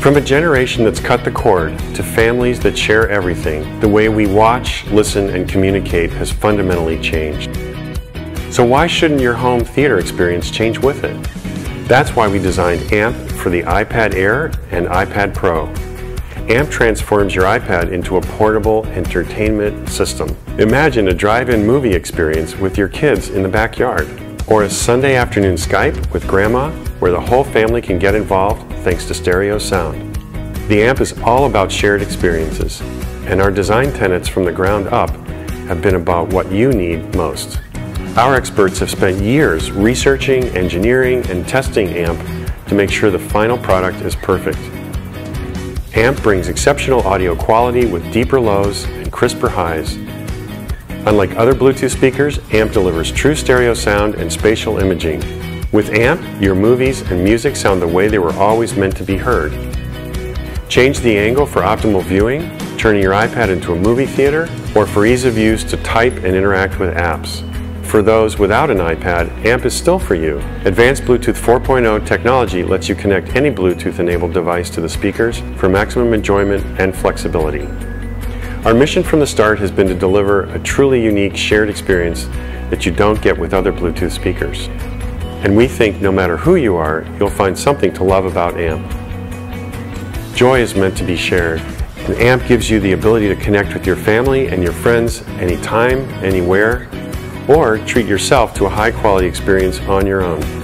From a generation that's cut the cord to families that share everything, the way we watch, listen, and communicate has fundamentally changed. So why shouldn't your home theater experience change with it? That's why we designed AMP for the iPad Air and iPad Pro. AMP transforms your iPad into a portable entertainment system. Imagine a drive-in movie experience with your kids in the backyard, or a Sunday afternoon Skype with grandma where the whole family can get involved thanks to stereo sound. The AMP is all about shared experiences, and our design tenets from the ground up have been about what you need most. Our experts have spent years researching, engineering, and testing AMP to make sure the final product is perfect. AMP brings exceptional audio quality with deeper lows and crisper highs. Unlike other Bluetooth speakers, AMP delivers true stereo sound and spatial imaging. With AMP, your movies and music sound the way they were always meant to be heard. Change the angle for optimal viewing, turning your iPad into a movie theater, or for ease of use to type and interact with apps. For those without an iPad, AMP is still for you. Advanced Bluetooth 4.0 technology lets you connect any Bluetooth-enabled device to the speakers for maximum enjoyment and flexibility. Our mission from the start has been to deliver a truly unique shared experience that you don't get with other Bluetooth speakers. And we think no matter who you are, you'll find something to love about AMP. Joy is meant to be shared, and AMP gives you the ability to connect with your family and your friends anytime, anywhere, or treat yourself to a high quality experience on your own.